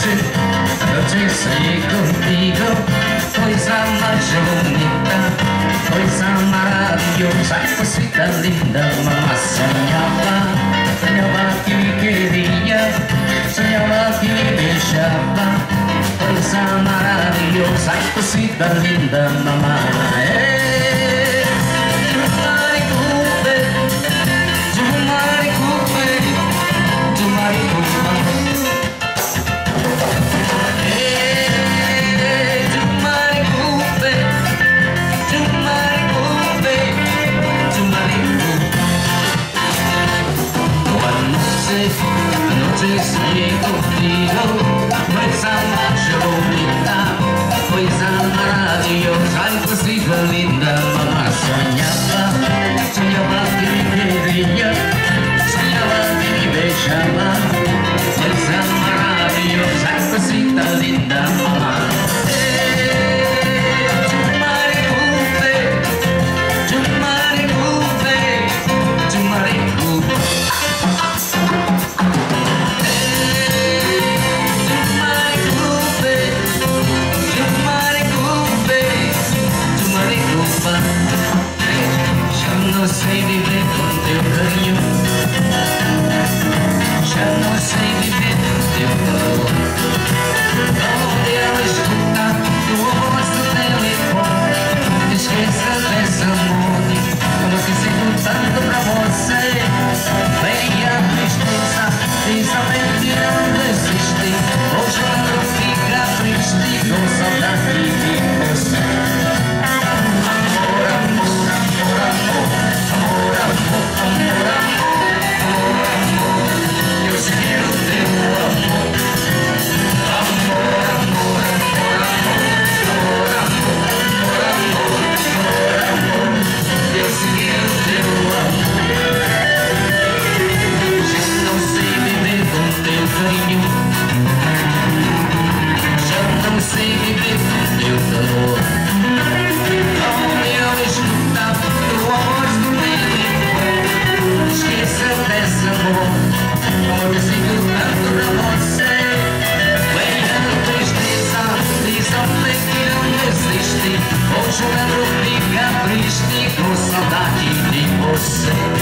noche, noche saí contigo, coisa mais bonita, coisa maravilhosa, cosita linda, mamá sonhava, sonhava que queria, sonhava que beijava, coisa maravilhosa, cosita linda, mamá. É Sneedy triste com saudade de você.